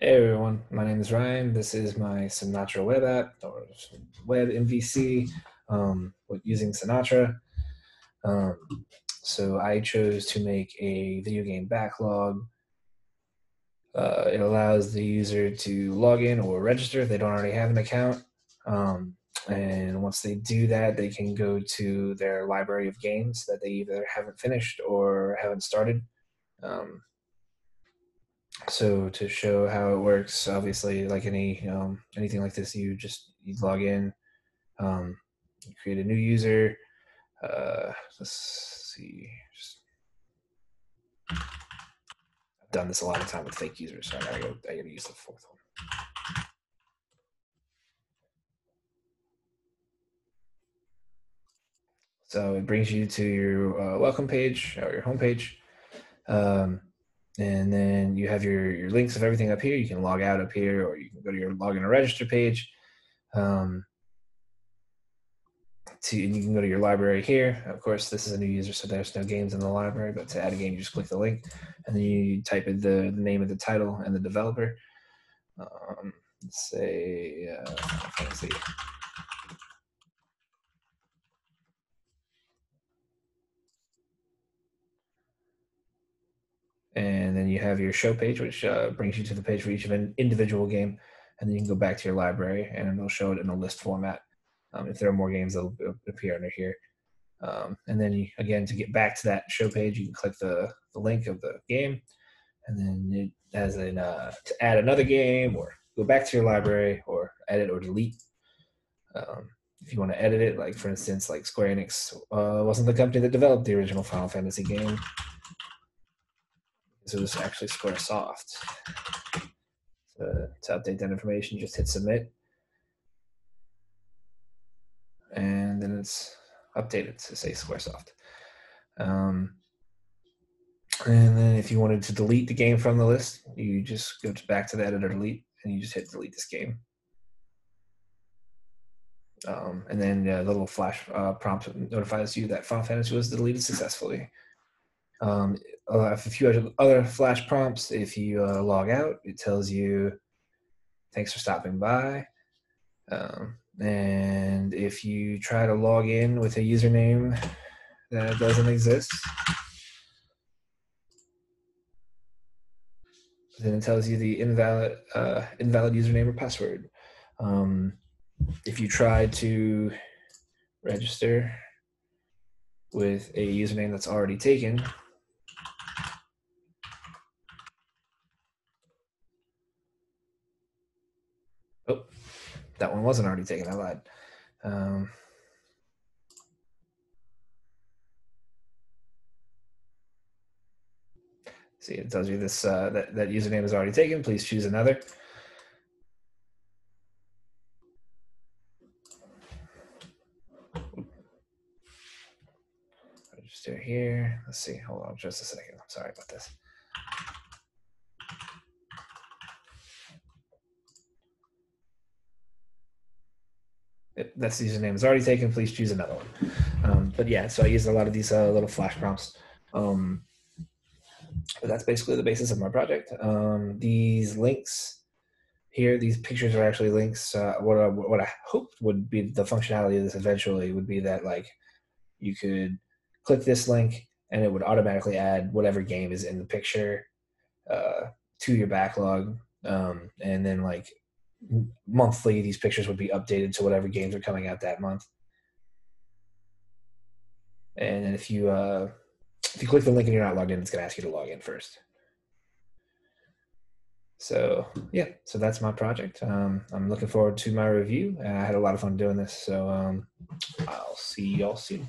Hey everyone, my name is Ryan. This is my Sinatra web app or web MVC um, using Sinatra. Um, so I chose to make a video game backlog. Uh, it allows the user to log in or register if they don't already have an account. Um, and once they do that, they can go to their library of games that they either haven't finished or haven't started. So to show how it works, obviously, like any um, anything like this, you just you log in, um, you create a new user. Uh, let's see. Just, I've done this a lot of time with fake users, so I gotta go. I gotta use the fourth one. So it brings you to your uh, welcome page or your home page. Um, and then you have your, your links of everything up here. You can log out up here, or you can go to your login and register page. Um, to, and you can go to your library here. Of course, this is a new user, so there's no games in the library. But to add a game, you just click the link, and then you type in the, the name of the title and the developer. Um, let's say, uh, let's see. And then you have your show page, which uh, brings you to the page for each of an individual game, and then you can go back to your library, and it'll show it in a list format. Um, if there are more games, they'll appear under here. Um, and then you, again, to get back to that show page, you can click the, the link of the game, and then it has an uh, to add another game, or go back to your library, or edit or delete. Um, if you want to edit it, like for instance, like Square Enix uh, wasn't the company that developed the original Final Fantasy game it was actually Squaresoft. So to update that information, just hit submit. And then it's updated to say Squaresoft. Um, and then if you wanted to delete the game from the list, you just go to back to the editor delete and you just hit delete this game. Um, and then uh, the little flash uh, prompt notifies you that Final Fantasy was deleted successfully. Um, uh, a few other flash prompts. If you uh, log out, it tells you, thanks for stopping by. Um, and if you try to log in with a username that doesn't exist, then it tells you the invalid uh, invalid username or password. Um, if you try to register with a username that's already taken, Oh, that one wasn't already taken. I lied. Um, see, it tells you this uh, that that username is already taken. Please choose another. Register here. Let's see. Hold on just a second. I'm sorry about this. That's the username is already taken. Please choose another one. Um, but yeah, so I use a lot of these uh, little flash prompts. Um, but that's basically the basis of my project. Um, these links here, these pictures are actually links. Uh, what I, what I hoped would be the functionality of this eventually would be that like you could click this link and it would automatically add whatever game is in the picture uh, to your backlog. Um, and then like monthly these pictures would be updated to whatever games are coming out that month. And if you uh, if you click the link and you're not logged in, it's going to ask you to log in first. So yeah, so that's my project. Um, I'm looking forward to my review. And I had a lot of fun doing this. So um, I'll see y'all soon.